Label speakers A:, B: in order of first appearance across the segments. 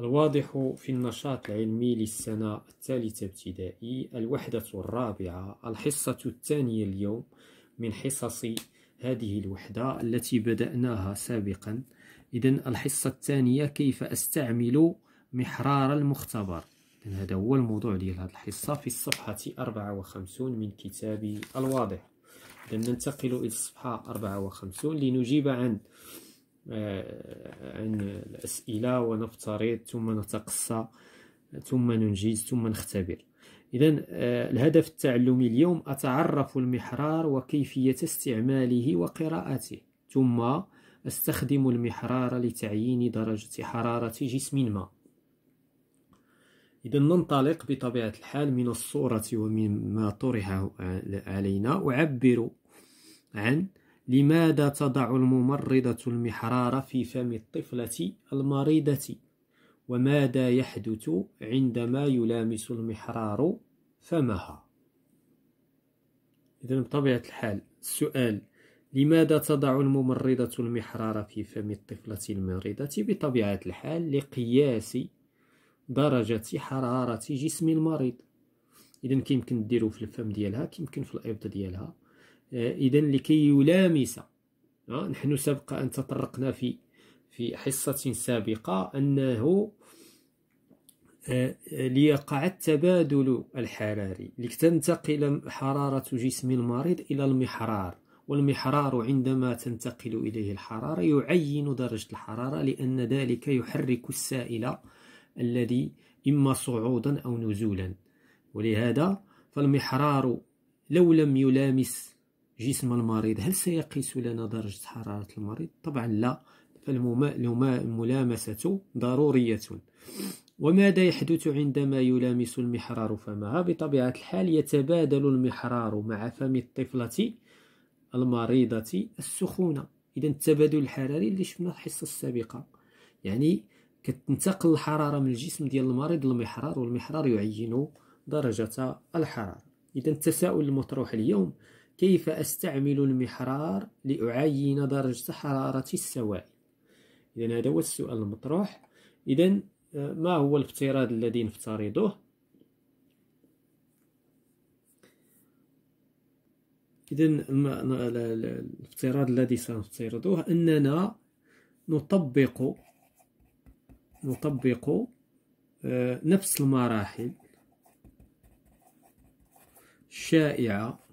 A: الواضح في النشاط العلمي للسنة الثالثة ابتدائي الوحدة الرابعة الحصة الثانية اليوم من حصص هذه الوحدة التي بدأناها سابقا. إذا الحصة الثانية كيف أستعمل محرار المختبر؟ هذا هو الموضوع ديال هذه الحصة في الصفحة 54 من كتاب الواضح. إذا ننتقل إلى الصفحة 54 لنجيب عن عن الأسئلة ونفترض ثم نتقصى ثم ننجز ثم نختبر. إذا آه، الهدف التعلمي اليوم أتعرف المحرار وكيفية استعماله وقراءته ثم أستخدم المحرار لتعيين درجة حرارة جسم ما. إذا ننطلق بطبيعة الحال من الصورة ومما طرح علينا. أعبر عن لماذا تضع الممرضة المحرار في فم الطفلة المريضة؟ وماذا يحدث عندما يلامس المحرار فمها؟ إذا بطبيعة الحال السؤال لماذا تضع الممرضة المحرار في فم الطفلة المريضة؟ بطبيعة الحال لقياس درجة حرارة جسم المريض. إذا كيمكن ديرو في الفم ديالها كيمكن في الإبط ديالها. إذا لكي يلامس. نحن سبق أن تطرقنا في في حصة سابقة أنه آه، ليقع التبادل الحراري لتنتقل حرارة جسم المريض إلى المحرار والمحرار عندما تنتقل إليه الحرارة يعين درجة الحرارة لأن ذلك يحرك السائل الذي إما صعودا أو نزولا ولهذا فالمحرار لو لم يلامس جسم المريض هل سيقيس لنا درجة حرارة المريض؟ طبعا لا فالملامسة ضرورية وماذا يحدث عندما يلامس المحرار فمها؟ بطبيعة الحال يتبادل المحرار مع فم الطفلة المريضة السخونة إذا التبادل الحراري اللي شفنا في الحصة السابقة يعني كتنتقل الحرارة من الجسم ديال المريض للمحرار والمحرار يعين درجة الحرارة إذا التساؤل المطروح اليوم كيف أستعمل المحرار لأعين درجة حرارة السوائل؟ إذا هذا هو السؤال المطروح. إذا ما هو الافتراض الذي نفترضه؟ إذا الافتراض الذي سنفترضه أننا نطبق نطبق آه، نفس المراحل الشائعة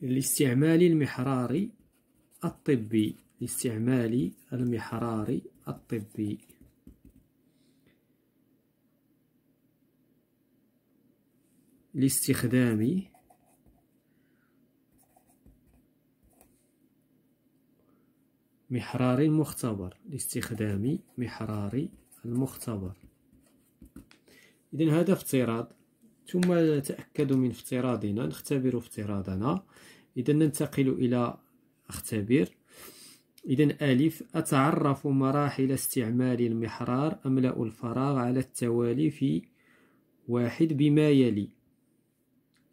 A: لاستعمال المحرار الطبي. لاستعمال المحرار الطبي. لاستخدام محرار المختبر لاستخدام محرار المختبر. إذا هذا افتراض. ثم نتأكد من افتراضنا نختبر افتراضنا. إذا ننتقل إلى اختبر إذا ألف أتعرف مراحل استعمال المحرار أملأ الفراغ على التوالي في واحد بما يلي.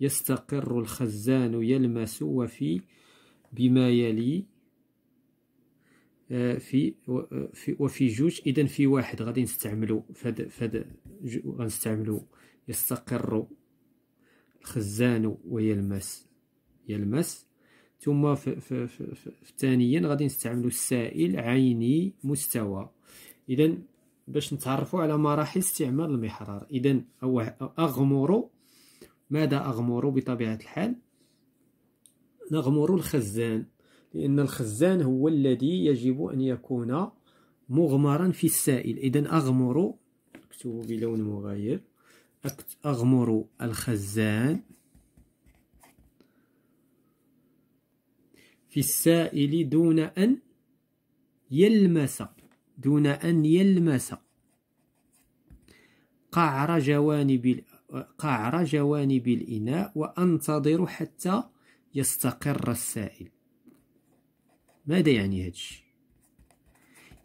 A: يستقر الخزان يلمس وفي بما يلي. آه، في وفي جوج. إذا في واحد غادي نستعملو فد فد غنستعملو يستقر الخزان ويلمس. يلمس. ثم ثانيا غادي نستعملو السائل عيني مستوى. اذا باش نتعرفوا على مراحل استعمال المحرار. اذا أغمر ماذا أغمر بطبيعة الحال؟ نغمر الخزان. لأن الخزان هو الذي يجب أن يكون مغمرا في السائل. إذا أغمر أكتب بلون مغاير. أغمر الخزان. في السائل دون أن يلمس. دون أن يلمس. قعر جوانب قعر جوانب الإناء وأنتظر حتى يستقر السائل. ماذا يعني هذا الشيء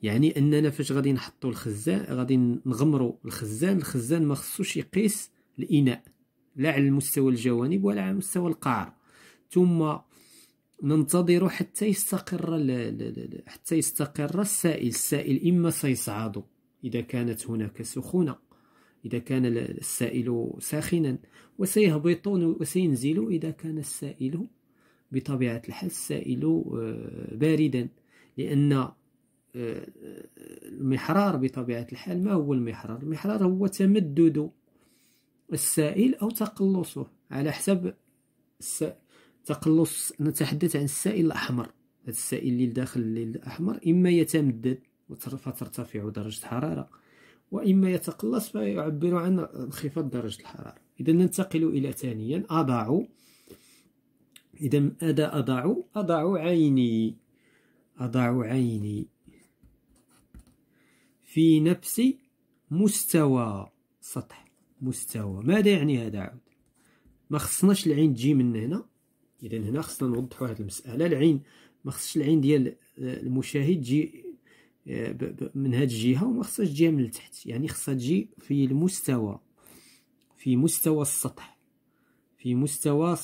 A: يعني أننا فاش غادي نحطوا الخزان غادي نغمروا الخزان الخزان ما خصوش يقيس الإناء لا على المستوى الجوانب ولا على مستوى القعر. ثم ننتظر حتى يستقر حتى يستقر السائل السائل إما سيصعد. إذا كانت هناك سخونة إذا كان السائل ساخنا وسيهبط وسينزل. إذا كان السائل بطبيعة الحال السائل آه، باردا. آه، المحرار بطبيعة الحال ما هو المحرار؟ المحرار هو تمدد السائل أو تقلصه. على حسب تقلص نتحدث عن السائل الأحمر. هذا السائل اللي داخل الأحمر إما يتمدد فترتفع درجة الحرارة وإما يتقلص فيعبر عن انخفاض درجة الحرارة. إذا ننتقل إلى ثانيا. أضع. إذا أدا أضع أضع عيني. أضع عيني. في نفس مستوى سطح. مستوى. ماذا يعني هذا عود ما خصناش العين تجي من هنا. إذا هنا خصنا نوضحوا هذه المسألة. العين ما خصش العين ديال المشاهد تجي آه، من هذه الجهة وما خصهاش تجي من التحت يعني خصها تجي في المستوى. في مستوى السطح. في مستوى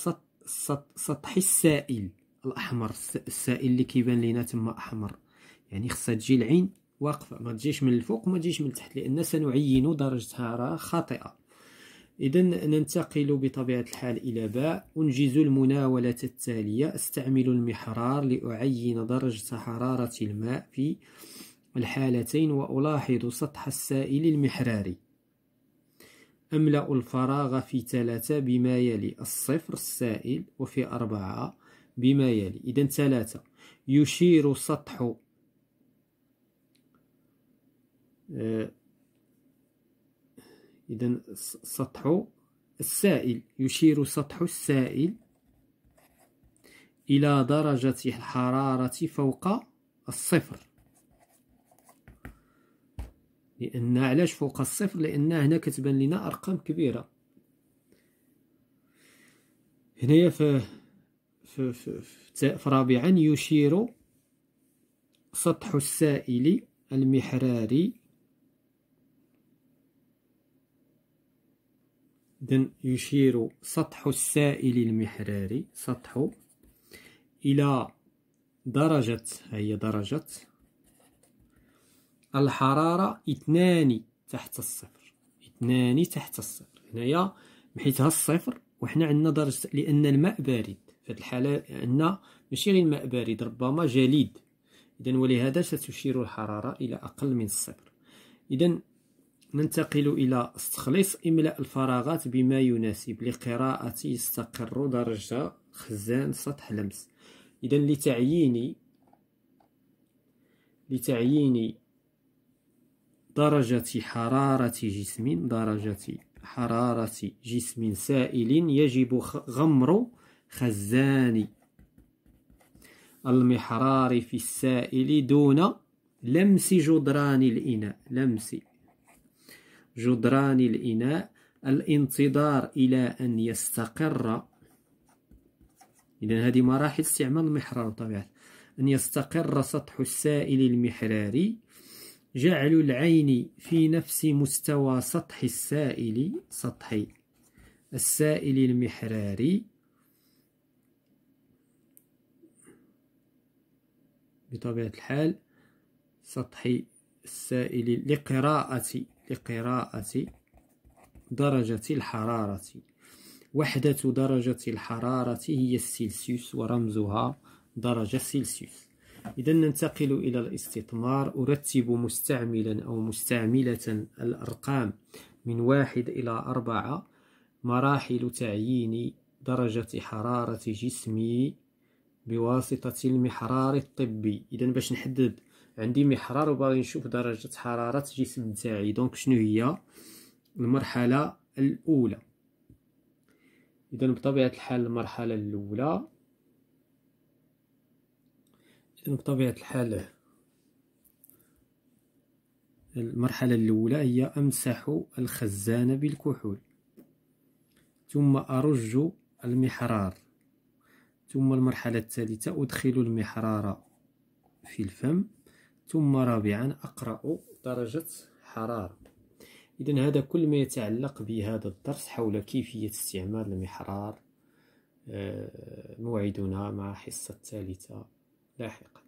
A: سطح السائل. الأحمر السائل اللي كيبان لينا تما أحمر. يعني خصها تجي العين واقفة ما تجيش من الفوق وما تجيش من التحت لأن سنعين درجه حراره خاطئة. إذا ننتقل بطبيعة الحال إلى باء أنجز المناولة التالية أستعمل المحرار لأعين درجة حرارة الماء في الحالتين وألاحظ سطح السائل المحراري. أملأ الفراغ في ثلاثة بما يلي الصفر السائل وفي أربعة بما يلي. إذا ثلاثة. يشير سطح إذا سطح السائل يشير سطح السائل إلى درجة الحرارة فوق الصفر. لأن علاش فوق الصفر؟ لأن هنا كتبان لنا أرقام كبيرة. هنايا في في, في, في, في رابعا يشير سطح السائل المحراري إذن يشير سطح السائل المحراري سطح إلى درجة هي درجة الحرارة اثنان تحت الصفر. اثنان تحت الصفر. هنايا محيتها الصفر وحنا عندنا درجة لأن الماء بارد. في الحالة عندنا ماشي غير الماء بارد ربما جليد. إذا ولهذا ستشير الحرارة إلى أقل من الصفر. إذا ننتقل إلى استخلص إملاء الفراغات بما يناسب لقراءة يستقر درجة خزان سطح لمس. إذا لتعيين لتعيين درجة حرارة جسم درجة حرارة جسم سائل يجب غمر خزان المحرار في السائل دون لمس جدران الإناء. لمس. جدران الإناء الانتظار إلى أن يستقر. إذا هذه مراحل استعمال المحرار بطبيعة أن يستقر سطح السائل المحراري. جعل العين في نفس مستوى سطح السائل سطح السائل المحراري. بطبيعة الحال سطح السائل لقراءة لقراءة درجة الحرارة. وحدة درجة الحرارة هي السلسيوس ورمزها درجة سلسيوس. إذا ننتقل إلى الاستثمار. أرتب مستعملا أو مستعملة الأرقام من واحد إلى أربعة مراحل تعيين درجة حرارة جسمي بواسطة المحرار الطبي. إذا باش نحدد عندي محرار وباغي نشوف درجة حرارة الجسم نتاعي. دونك شنو هي؟ المرحلة الأولى. إذا بطبيعة الحال المرحلة الأولى. إذا بطبيعة الحال المرحلة الأولى هي أمسح الخزان بالكحول. ثم أرج المحرار. ثم المرحلة الثالثة أدخل المحرار في الفم. ثم رابعا أقرأ درجة حرارة. إذا هذا كل ما يتعلق بهذا الدرس حول كيفية استعمال المحرار موعدنا مع حصة الثالثة لاحقا.